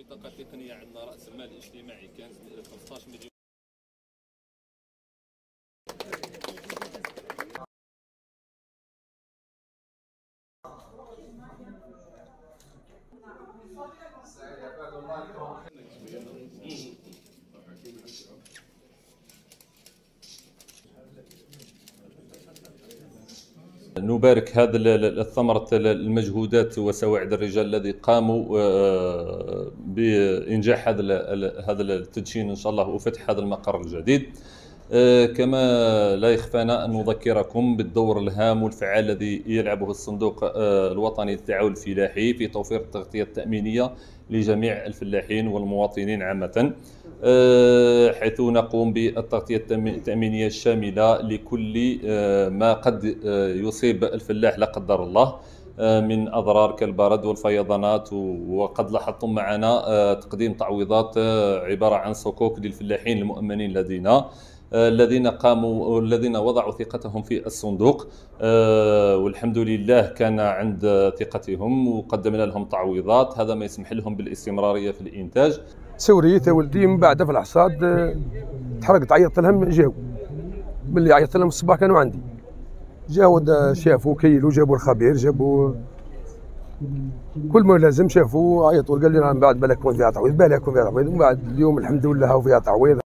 بطاقة تقنية عندنا رأس المال الاجتماعي. كان 15 مليون. نبارك هذا الثمرة المجهودات وسواعد الرجال الذي قاموا آه، بإنجاح هذا هذا التدشين إن شاء الله وفتح هذا المقر الجديد. آه، كما لا يخفانا أن نذكركم بالدور الهام والفعال الذي يلعبه الصندوق آه، الوطني للتعاون الفلاحي في توفير التغطية التأمينية لجميع الفلاحين والمواطنين عامة. حيث نقوم بالتغطية التأمينية الشاملة لكل ما قد يصيب الفلاح لا قدر الله من أضرار كالبرد والفيضانات وقد لاحظتم معنا تقديم تعويضات عبارة عن صكوك للفلاحين المؤمنين لدينا الذين قاموا الذين وضعوا ثقتهم في الصندوق آه، والحمد لله كان عند ثقتهم وقدمنا لهم تعويضات. هذا ما يسمح لهم بالاستمرارية في الإنتاج. سوريت ولدي من بعد في الحصاد آه، تحرقت عيطت لهم جاو. ملي عيطت لهم الصباح كانوا عندي. جاو شافوا كيلوا جابوا الخبير جابوا كل ما لازم شافوا عيطوا قال لنا من بعد بالك فيها تعويض؟ بالك فيها تعويض؟ ومن بعد اليوم الحمد لله فيها تعويض.